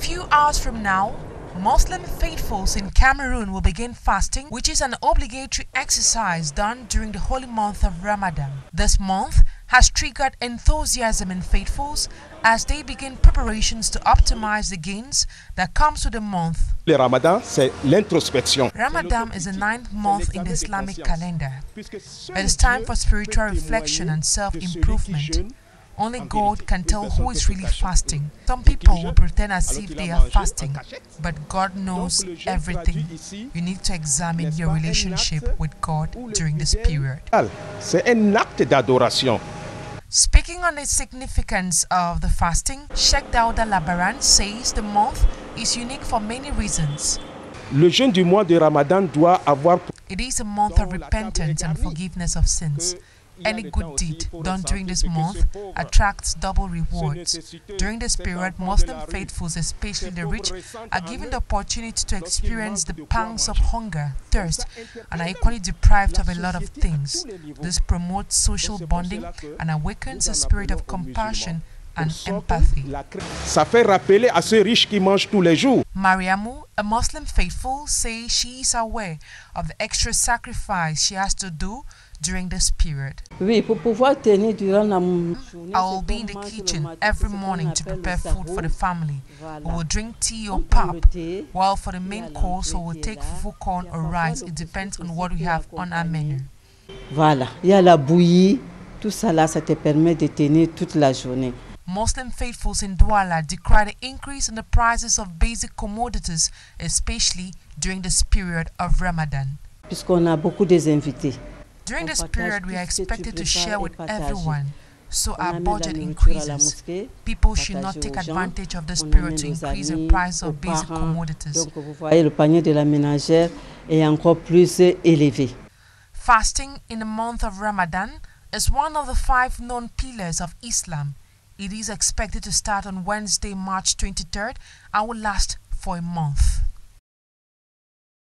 A few hours from now, Muslim faithfuls in Cameroon will begin fasting, which is an obligatory exercise done during the holy month of Ramadan. This month has triggered enthusiasm in faithfuls as they begin preparations to optimize the gains that comes with the month. Le Ramadan, c'est l'introspection. Ramadan is the ninth month in the Islamic calendar. It is time for spiritual reflection and self-improvement. Only God can tell who is really fasting. Some people will pretend as if they are fasting, but God knows everything. You need to examine your relationship with God during this period. C'est un acte d'adoration. Speaking on the significance of the fasting, Sheikh Dauda Labaran says the month is unique for many reasons. Le jeûne du mois de Ramadan doit avoir It is a month of repentance and forgiveness of sins. Any good deed done during this month attracts double rewards. During this period, Muslim faithfuls, especially the rich, are given the opportunity to experience the pangs of hunger, thirst, and are equally deprived of a lot of things. This promotes social bonding and awakens a spirit of compassion and empathy. Ça fait rappeler à ceux riches qui mangent tous les jours. Mariamu, a Muslim faithful, says she is aware of the extra sacrifice she has to do during this period. Oui, pour pouvoir tenir durant la journée. I will be in the kitchen every morning to prepare food for the family. We will drink tea or pap, while for the main course, we will take fufu corn or rice. It depends on what we have on our menu. Voilà, il y a la bouillie. Tout ça là, ça te permet de tenir toute la journée. Muslim faithfuls in Douala decry the increase in the prices of basic commodities, especially during this period of Ramadan. Puisqu'on a beaucoup des invités. During this period, we are ce que tu expected to share with everyone, so our budget nourriture à la increases. People should not take advantage of this period to increase the price of basic commodities. Donc vous voyez, le panier de la ménagère est encore plus élevé. Fasting in the month of Ramadan is one of the five known pillars of Islam. It is expected to start on Wednesday, March 23rd and will last for a month.